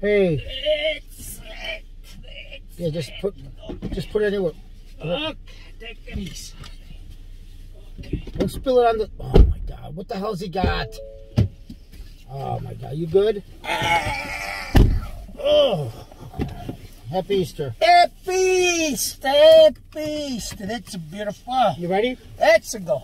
Hey, yeah, just put, just put it anywhere. okay, take it easy. Don't spill it on the. Oh my God! What the hell's he got? Oh my God! You good? Ah! Oh. Happy Easter. Happy Easter, happy Easter. That's beautiful. You ready? Let's go.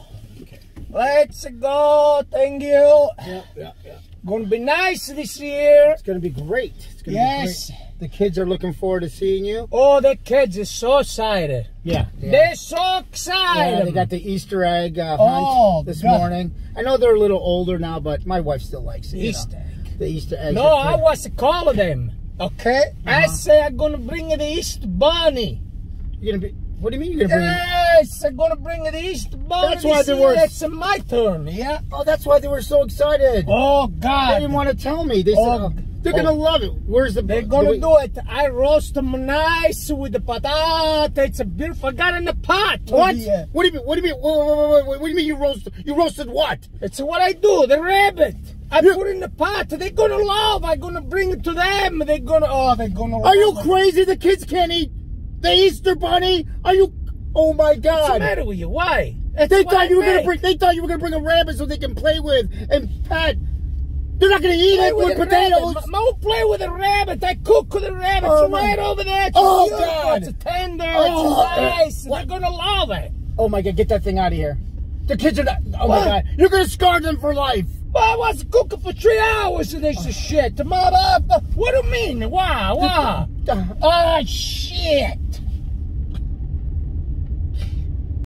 Let's go. Thank you. Yeah, yeah, yeah. Gonna be nice this year. It's gonna be great. It's gonna Yes. be great. The kids are looking forward to seeing you. Oh, the kids are so excited. Yeah. They're so excited. Yeah, they got the Easter egg uh, hunt Oh, this God. morning. I know they're a little older now, but my wife still likes it. you know. Easter egg. The Easter egg. No, I was calling them. Okay? I Uh-huh. say I'm gonna bring the Easter bunny. You're gonna be. What do you mean you're gonna bring? Yes, I'm gonna bring the Easter bunny. That's why they were- It's my turn, yeah? Oh, that's why they were so excited. Oh, God. They didn't want to tell me. They said Oh, oh, they're gonna oh. love it. Where's the? They're gonna we- do it. I roast them nice with the patata. It's a beautiful. I got in the pot. Oh, what? Yeah. What do you mean? What do you mean? What do you mean you roasted? You roasted what? It's what I do. The rabbit. I put in the pot. They're gonna love. I'm gonna bring it to them. They're gonna. Oh, they're gonna. Are you crazy? The kids can't eat the Easter bunny. Are you? Oh my God! What's the matter with you? Why? That's They thought I you were gonna bring. They thought you were gonna bring a rabbit so they can play with and pet. They're not gonna eat Play it with potatoes. rabbit. Don't play with a rabbit. I cook with a rabbit. Oh, it's my- right over there. It's Oh, beautiful. God. It's tender. Oh, it's nice. They're gonna love it. Oh my God! Get that thing out of here. The kids are not. Oh What? my God! You're gonna scar them for life. Well, I was cooking for three hours and this is shit. The Mother, what do you mean? Why? Why? Oh shit!